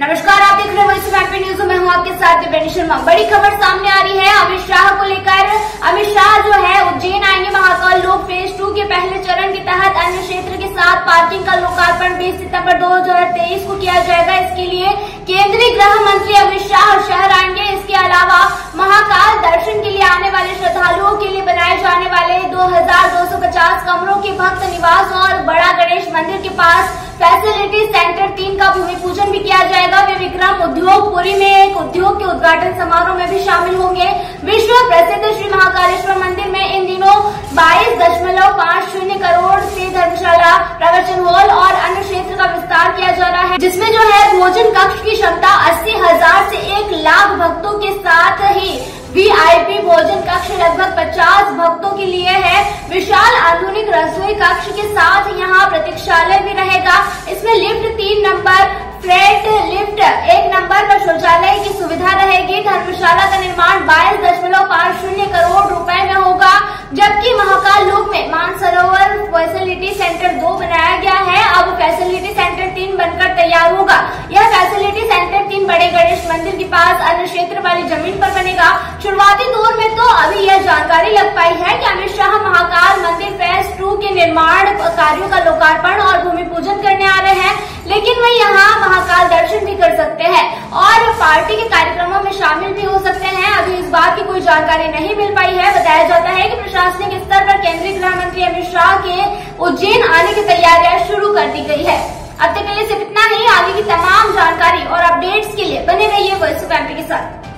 नमस्कार, आप देख रहे हैं न्यूज़ में हूँ आपके साथ दिव्या शर्मा। बड़ी खबर सामने आ रही है अमित शाह को लेकर। अमित शाह जो है उज्जैन आएँगे महाकाल लोक फ़ेज़ टू के पहले चरण के तहत अन्य क्षेत्र के साथ पार्किंग का लोकार्पण 20 सितंबर 2023 को किया जाएगा। इसके लिए केंद्रीय गृह मंत्री अमित शाह शहर आएँगे। इसके अलावा महाकाल दर्शन के लिए आने वाले श्रद्धालुओं के लिए बनाए जाने वाले दो हज़ार दो सौ पचास कमरों के भक्त निवास और बड़ा गणेश मंदिर के पास फैसिलिटी सेंटर तीन का भूमि पूजन भी किया जाएगा। वे विक्रम उद्योग, पुरी में एक उद्योग के उद्घाटन समारोह में भी शामिल होंगे। विश्व प्रसिद्ध श्री महाकालेश्वर मंदिर में इन दिनों बाईस दशमलव पाँच शून्य करोड़ से धर्मशाला, प्रवचन हॉल और अन्य क्षेत्र का विस्तार किया जा रहा है, जिसमें जो है भोजन कक्ष की क्षमता अस्सी हज़ार से एक लाख भक्तों के साथ ही वीआईपी भोजन कक्ष लगभग 50 भक्तों के लिए है। विशाल आधुनिक रसोई कक्ष के साथ यहाँ प्रतीक्षालय भी रहेगा इसमें लिफ्ट तीन नंबर फ्रेट लिफ्ट एक नंबर पर शौचालय की सुविधा रहेगी धर्मशाला का निर्माण बाईस दशमलव पाँच शून्य करोड़ रुपए में होगा, जबकि महाकाल लोक में मानसरोवर फैसिलिटी सेंटर दो बनाया गया है। अब फैसिलिटी सेंटर तीन बनकर तैयार होगा। यह फैसिलिटी सेंटर तीन बड़े गणेश मंदिर के पास अन्य क्षेत्र वाली ज़मीन पर बनेगा। शुरुआती दौर में तो अभी यह जानकारी लग पाई है कि अमित शाह महाकाल मंदिर फ़ेज़ टू के निर्माण कार्यो का लोकार्पण और भूमि पूजन करने आ रहे हैं लेकिन वे यहाँ महाकाल दर्शन भी कर सकते हैं और पार्टी के कार्यक्रमों में शामिल भी हो सकते हैं। अभी इस बात की कोई जानकारी नहीं मिल पाई है। बताया जाता है कि प्रशासनिक स्तर पर केंद्रीय गृह मंत्री अमित शाह के उज्जैन आने की तैयारियाँ शुरू कर दी गई है। अब तक के लिए सिर्फ़ इतना ही। आगे की तमाम जानकारी और अपडेट्स के लिए बने रहिए वॉइस ऑफ़ के साथ।